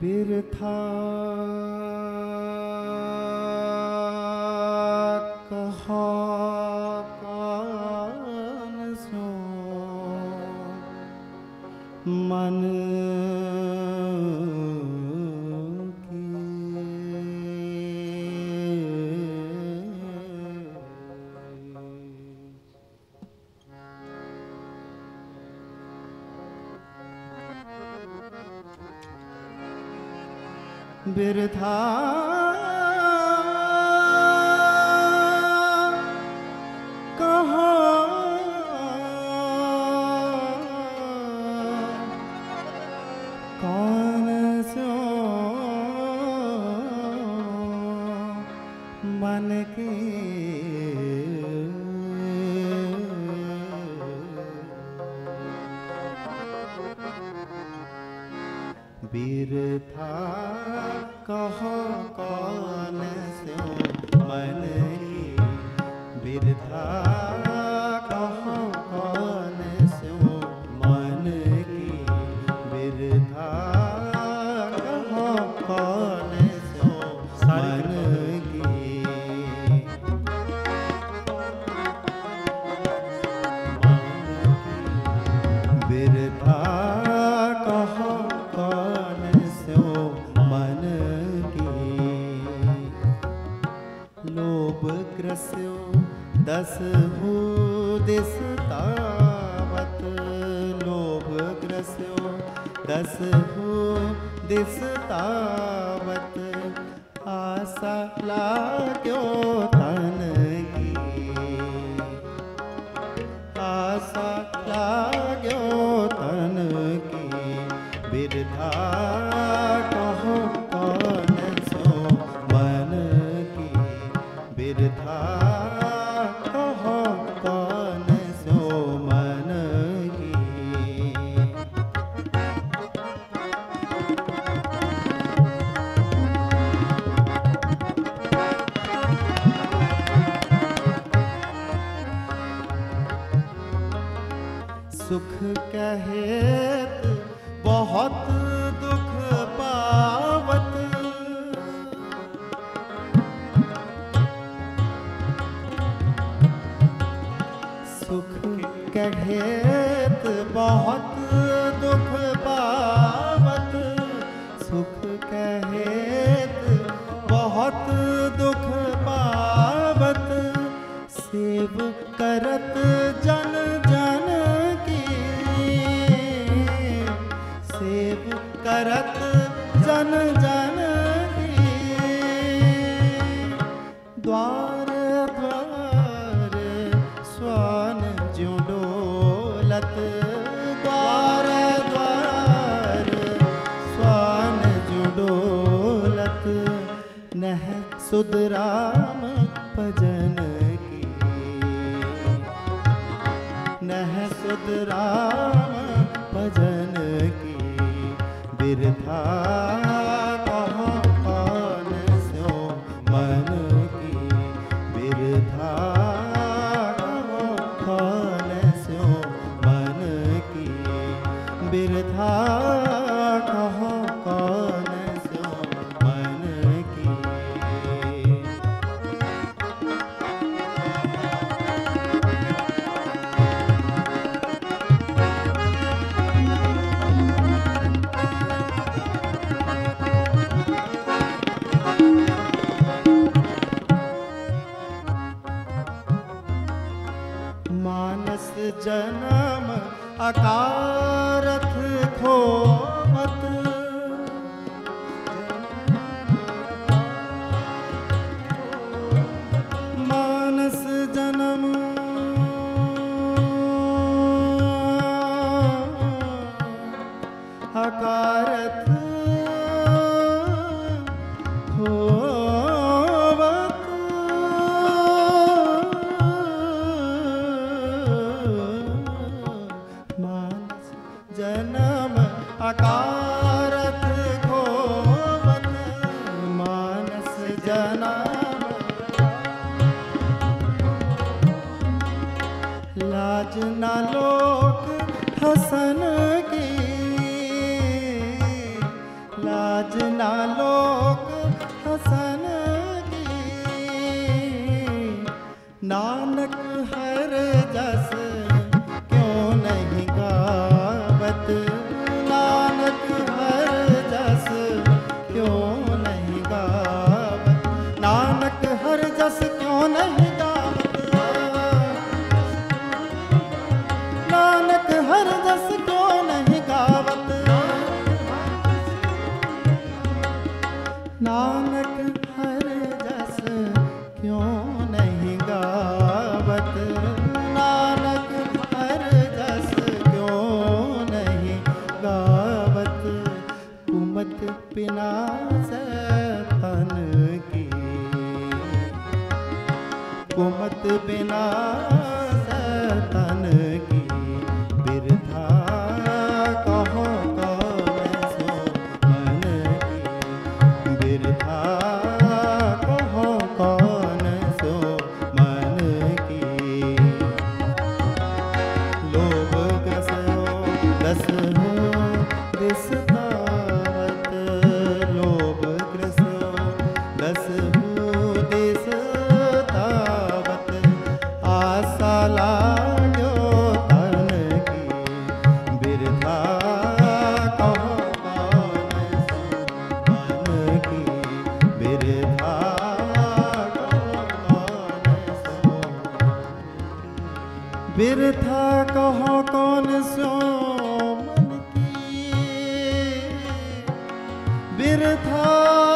बिरथा सो? मन के बिरथा कहो कौन से मन की दस हो तावत लोभ ग्रस्यो। दस हो दिस तावत आशा लाग्यो तन आशा लाग्यो तन की, बिरथा बहुत करत जन जन द्वार द्वार स्वान ज्यों डोलत। द्वार द्वार स्वान ज्यों डोलत। नह सुध राम भजन की। नह सुध राम भजन बिरथा कहो कौन सो मन की? मानस जन्म अकारथ ਥੋਵਤ ਮਾਨਸ ਜਨਮ। ਹਕਾਰਤ जन अकारत खोवत मानस जना लाज न लोक हसन की। लाज न लोक हसन की। ना बिरथा कहो कौन सो मन की? बिरथा